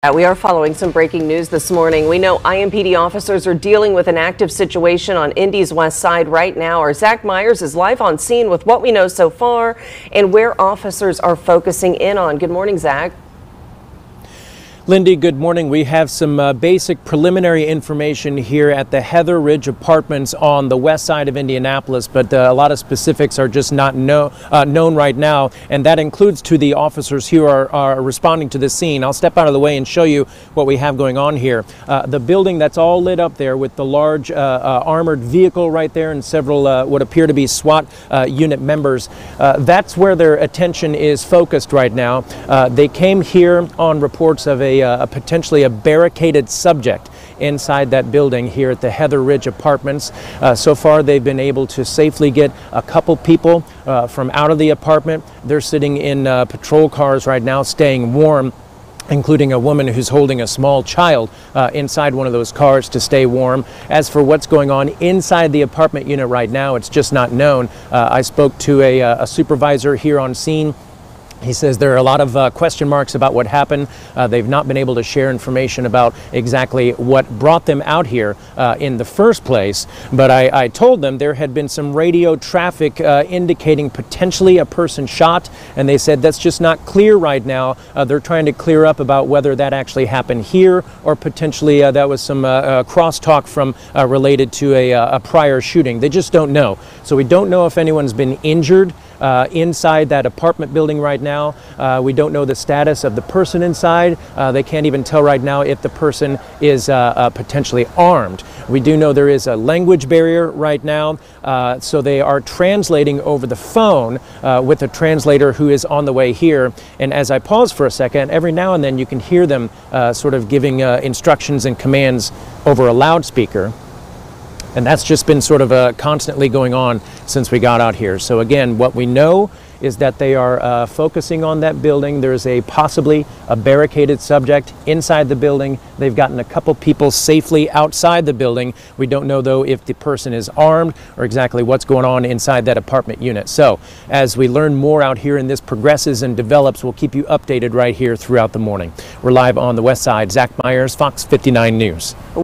Uh, We are following some breaking news this morning. We know IMPD officers are dealing with an active situation on Indy's west side right now. Our Zach Myers is live on scene with what we know so far and where officers are focusing in on. Good morning, Zach. Lindy, good morning. We have some uh, basic preliminary information here at the Heather Ridge Apartments on the west side of Indianapolis, but uh, a lot of specifics are just not know, uh, known right now, and that includes to the officers who are, are, responding to the scene. I'll step out of the way and show you what we have going on here. Uh, the building that's all lit up there with the large uh, uh, armored vehicle right there and several what appear to be SWAT unit members, that's where their attention is focused right now. they came here on reports of a a, potentially a barricaded subject inside that building here at the Heather Ridge Apartments. Uh, so far, they've been able to safely get a couple people uh, from out of the apartment. They're sitting in uh, patrol cars right now, staying warm including a woman who's holding a small child uh, inside one of those cars to stay warm. As for what's going on inside the apartment unit right now, it's just not known. Uh, I spoke to a, uh, a supervisor here on scene he says there are a lot of uh, question marks about what happened. Uh, they've not been able to share information about exactly what brought them out here uh, in the first place. But I, I, told them there had been some radio traffic uh, indicating potentially a person shot, and they said that's just not clear right now. Uh, they're trying to clear up about whether that actually happened here or potentially uh, that was some crosstalk from related to a, a prior shooting. They just don't know. So we don't know if anyone's been injured uh, inside that apartment building right now. Uh, we don't know the status of the person inside. Uh, they can't even tell right now if the person is uh, uh, potentially armed. We do know there is a language barrier right now, uh, so they are translating over the phone with a translator who is on the way here. And as I pause for a second, every now and then you can hear them sort of giving instructions and commands over a loudspeaker. And that's just been sort of uh, constantly going on since we got out here. So again, what we know is that they are uh, focusing on that building. There's a possibly a barricaded subject inside the building. They've gotten a couple people safely outside the building. We don't know though if the person is armed or exactly what's going on inside that apartment unit. So as we learn more out here and this progresses and develops, we'll keep you updated right here throughout the morning. We're live on the west side. Zach Myers, Fox 59 News.